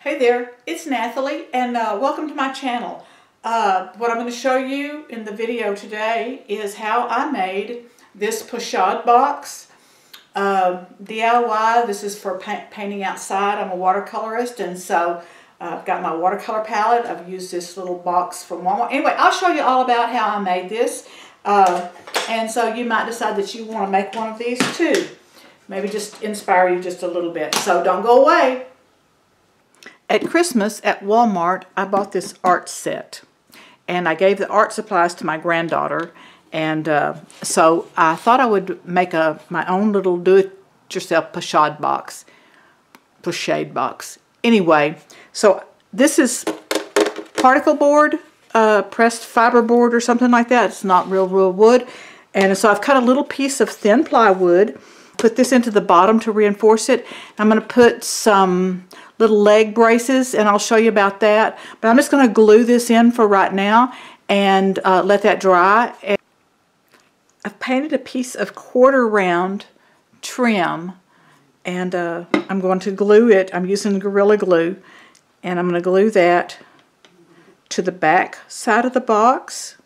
Hey there, it's Nathalie and uh, welcome to my channel. Uh, what I'm going to show you in the video today is how I made this pochade box. Uh, DIY, this is for pa painting outside. I'm a watercolorist and so uh, I've got my watercolor palette. I've used this little box from Walmart. Anyway, I'll show you all about how I made this. Uh, and so you might decide that you want to make one of these too. Maybe just inspire you just a little bit. So don't go away. At Christmas at Walmart, I bought this art set. And I gave the art supplies to my granddaughter. And uh, so I thought I would make a my own little do-it-yourself pochade box. Pochade box. Anyway, so this is particle board, uh, pressed fiber board or something like that. It's not real, real wood. And so I've cut a little piece of thin plywood, put this into the bottom to reinforce it. I'm going to put some little leg braces and I'll show you about that. But I'm just going to glue this in for right now and uh, let that dry. And I've painted a piece of quarter round trim and uh, I'm going to glue it. I'm using Gorilla Glue and I'm going to glue that to the back side of the box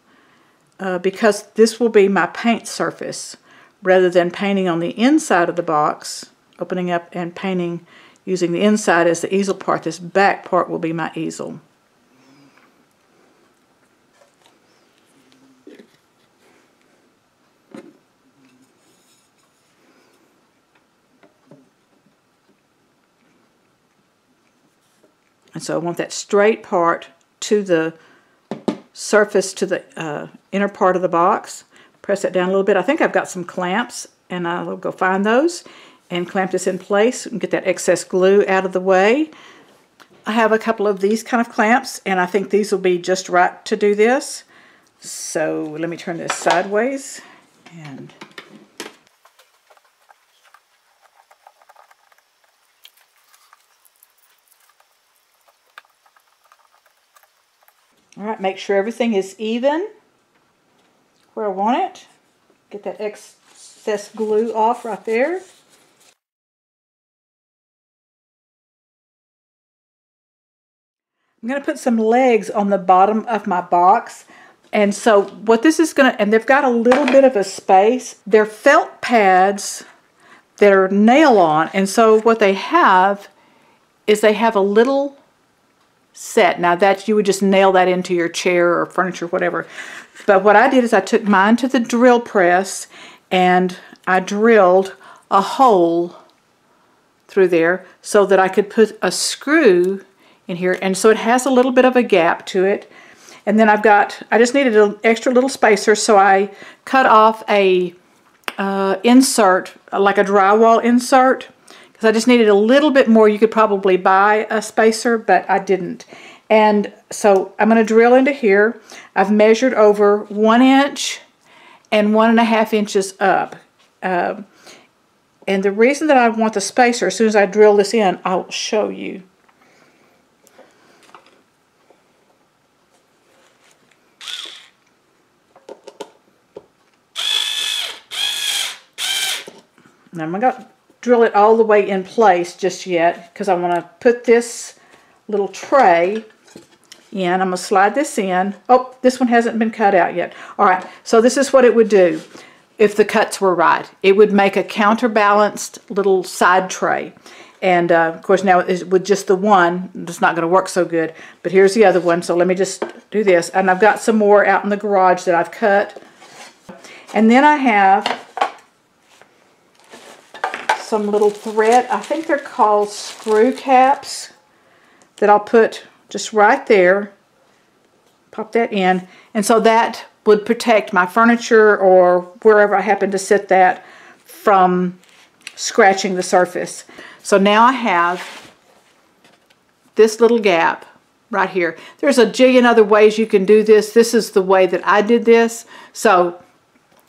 uh, because this will be my paint surface rather than painting on the inside of the box, opening up and painting using the inside as the easel part. This back part will be my easel. And so I want that straight part to the surface to the uh, inner part of the box. Press that down a little bit. I think I've got some clamps and I'll go find those and clamp this in place and get that excess glue out of the way. I have a couple of these kind of clamps and I think these will be just right to do this. So let me turn this sideways and All right, make sure everything is even where I want it. Get that excess glue off right there. Going to put some legs on the bottom of my box. And so what this is going to, and they've got a little bit of a space. They're felt pads that are nail on. And so what they have is they have a little set. Now that you would just nail that into your chair or furniture, whatever. But what I did is I took mine to the drill press and I drilled a hole through there so that I could put a screw in here. And so it has a little bit of a gap to it. And then I've got, I just needed an extra little spacer, so I cut off a uh, insert, like a drywall insert, because I just needed a little bit more. You could probably buy a spacer, but I didn't. And so I'm going to drill into here. I've measured over one inch and one and a half inches up. Um, and the reason that I want the spacer, as soon as I drill this in, I'll show you. I'm going to drill it all the way in place just yet because I want to put this little tray in. I'm going to slide this in. Oh, this one hasn't been cut out yet. All right, so this is what it would do if the cuts were right. It would make a counterbalanced little side tray. And uh, of course now with just the one, it's not going to work so good. But here's the other one, so let me just do this. And I've got some more out in the garage that I've cut. And then I have some little thread. I think they're called screw caps that I'll put just right there. Pop that in. And so that would protect my furniture or wherever I happen to sit that from scratching the surface. So now I have this little gap right here. There's a jillion other ways you can do this. This is the way that I did this. So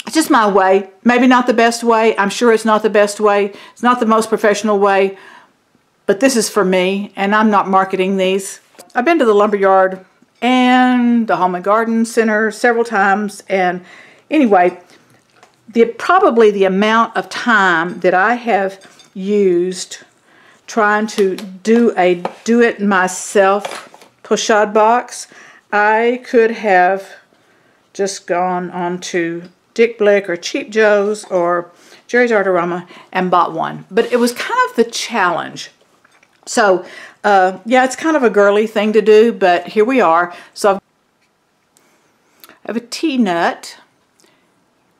it's just my way. Maybe not the best way. I'm sure it's not the best way. It's not the most professional way. But this is for me, and I'm not marketing these. I've been to the lumberyard and the Home and Garden Center several times. And anyway, the probably the amount of time that I have used trying to do a do-it-myself pochade box, I could have just gone on to Dick Blick or Cheap Joe's or Jerry's Artarama and bought one. But it was kind of the challenge. So, uh, yeah, it's kind of a girly thing to do, but here we are. So I've I have a T-nut,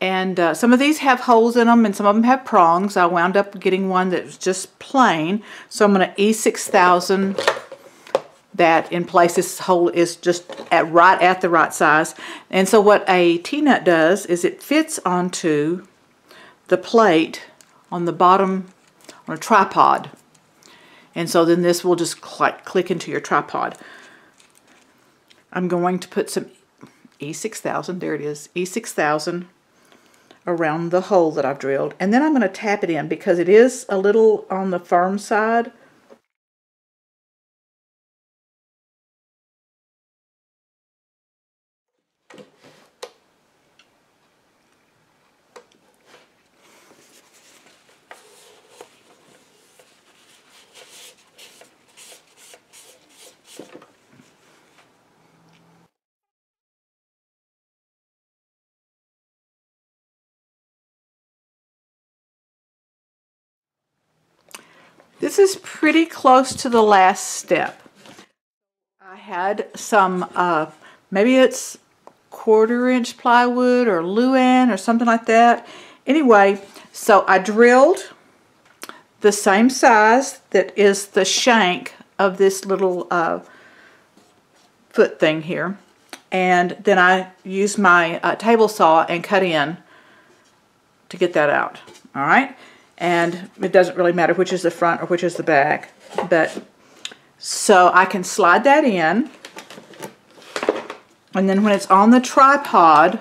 and uh, some of these have holes in them, and some of them have prongs. I wound up getting one that was just plain, so I'm going to E6000 that in place. This hole is just at right at the right size. And so what a T-nut does is it fits onto the plate on the bottom on a tripod. And so then this will just cl click into your tripod. I'm going to put some E6000, there it is, E6000 around the hole that I've drilled. And then I'm going to tap it in because it is a little on the firm side. This is pretty close to the last step. I had some, uh, maybe it's quarter inch plywood or Luan or something like that. Anyway, so I drilled the same size that is the shank of this little uh, foot thing here. And then I used my uh, table saw and cut in to get that out. All right and it doesn't really matter which is the front or which is the back but so I can slide that in and then when it's on the tripod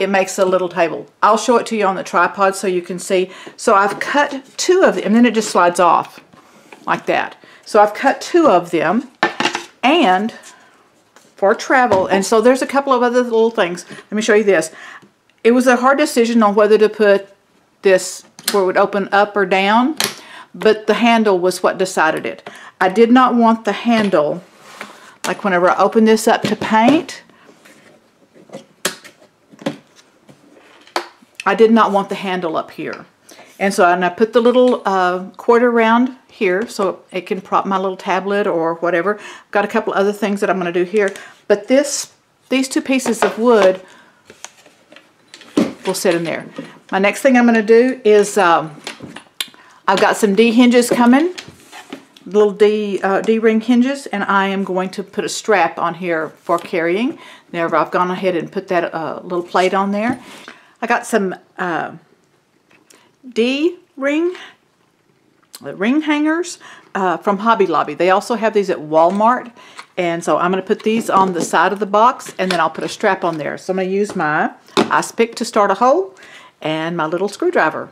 it makes a little table. I'll show it to you on the tripod so you can see. So I've cut two of them and then it just slides off like that. So I've cut two of them and for travel and so there's a couple of other little things. Let me show you this. It was a hard decision on whether to put this where it would open up or down, but the handle was what decided it. I did not want the handle, like whenever I open this up to paint, I did not want the handle up here. And so and I put the little uh, quarter round here so it can prop my little tablet or whatever. Got a couple other things that I'm going to do here. But this, these two pieces of wood will sit in there. My next thing I'm going to do is um, I've got some D hinges coming, little D, uh, D-ring hinges, and I am going to put a strap on here for carrying. There, I've gone ahead and put that uh, little plate on there. I got some uh, D-ring uh, ring hangers uh, from Hobby Lobby. They also have these at Walmart. And so I'm going to put these on the side of the box and then I'll put a strap on there. So I'm going to use my ice pick to start a hole and my little screwdriver.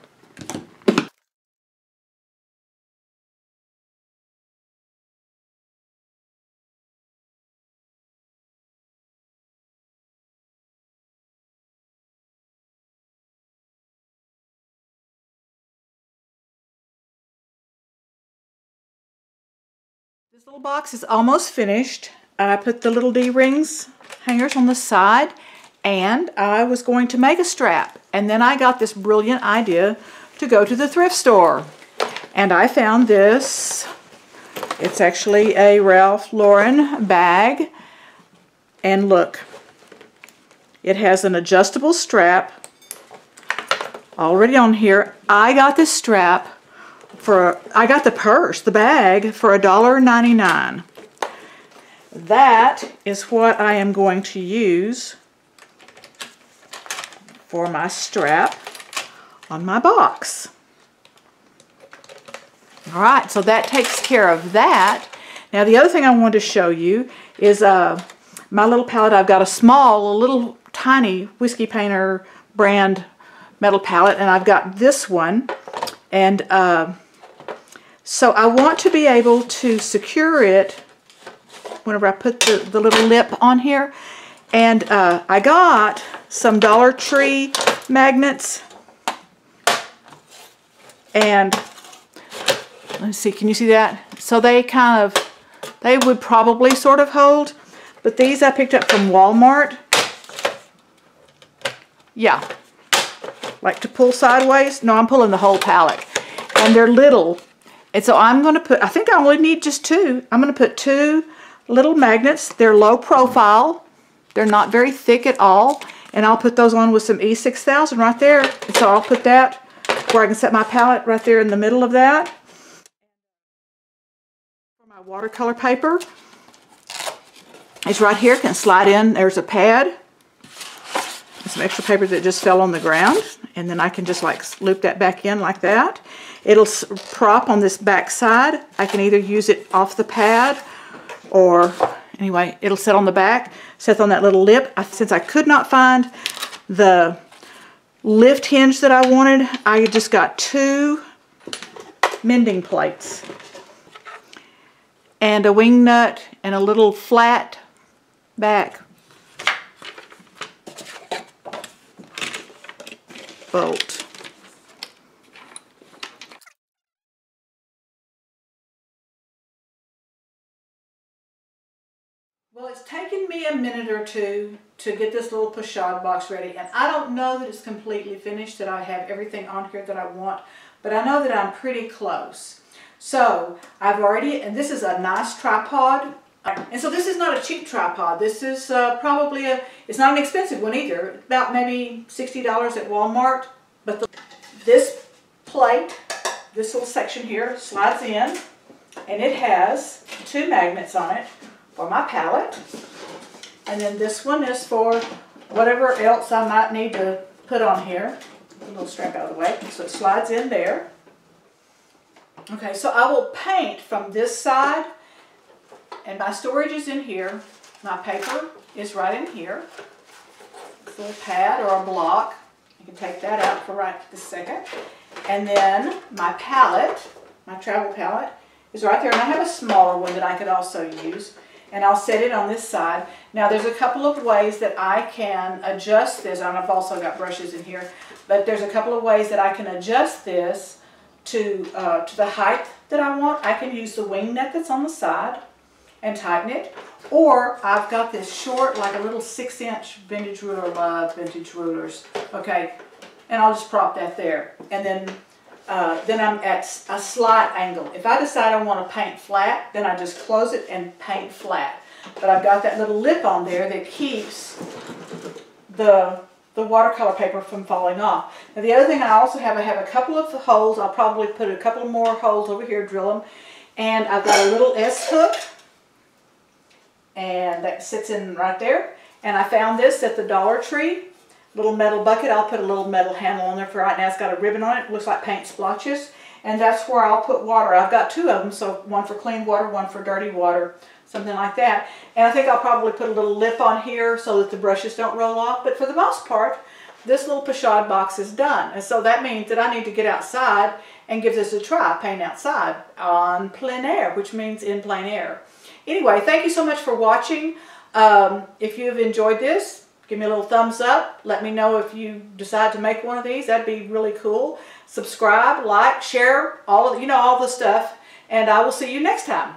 This little box is almost finished. I put the little D-rings hangers on the side and I was going to make a strap. And then I got this brilliant idea to go to the thrift store. And I found this. It's actually a Ralph Lauren bag. And look, it has an adjustable strap already on here. I got this strap for, I got the purse, the bag, for $1.99. That is what I am going to use for my strap on my box. All right, so that takes care of that. Now the other thing I wanted to show you is uh, my little palette. I've got a small, a little tiny Whiskey Painter brand metal palette, and I've got this one. And uh, so I want to be able to secure it whenever I put the, the little lip on here. And uh, I got some Dollar Tree magnets. And let's see, can you see that? So they kind of, they would probably sort of hold. But these I picked up from Walmart. Yeah. Like to pull sideways. No, I'm pulling the whole palette. And they're little. And so I'm going to put, I think I only need just two. I'm going to put two little magnets. They're low profile. They're not very thick at all. And I'll put those on with some E6000 right there. And so I'll put that where I can set my palette right there in the middle of that. My watercolor paper, is right here. Can slide in. There's a pad. Some extra paper that just fell on the ground. And then I can just like loop that back in like that. It'll prop on this back side. I can either use it off the pad or anyway, it'll sit on the back, sit on that little lip. I, since I could not find the lift hinge that I wanted, I just got two mending plates and a wing nut and a little flat back bolt. Well, it's taken me a minute or two to get this little pochade box ready, and I don't know that it's completely finished, that I have everything on here that I want, but I know that I'm pretty close. So, I've already, and this is a nice tripod, and so this is not a cheap tripod. This is uh, probably a, it's not an expensive one either, about maybe $60 at Walmart, but the, this plate, this little section here, slides in, and it has two magnets on it for my palette. And then this one is for whatever else I might need to put on here. A little strap out of the way. So it slides in there. Okay, so I will paint from this side. And my storage is in here. My paper is right in here. A little pad or a block. You can take that out for right this second. And then my palette, my travel palette, is right there. And I have a smaller one that I could also use and I'll set it on this side. Now there's a couple of ways that I can adjust this, and I've also got brushes in here, but there's a couple of ways that I can adjust this to, uh, to the height that I want. I can use the wing nut that's on the side and tighten it, or I've got this short, like a little six inch vintage ruler, love vintage rulers, okay, and I'll just prop that there. And then uh, then I'm at a slight angle. If I decide I want to paint flat, then I just close it and paint flat. But I've got that little lip on there that keeps the, the watercolor paper from falling off. Now the other thing I also have, I have a couple of holes. I'll probably put a couple more holes over here, drill them. And I've got a little S-hook. And that sits in right there. And I found this at the Dollar Tree little metal bucket. I'll put a little metal handle on there for right now. It's got a ribbon on it. it looks like paint splotches. And that's where I'll put water. I've got two of them, so one for clean water, one for dirty water, something like that. And I think I'll probably put a little lip on here so that the brushes don't roll off. But for the most part, this little pochade box is done. And so that means that I need to get outside and give this a try, paint outside on plein air, which means in plein air. Anyway, thank you so much for watching. Um, if you've enjoyed this, Give me a little thumbs up. Let me know if you decide to make one of these. That'd be really cool. Subscribe, like, share, all of, you know, all the stuff. And I will see you next time.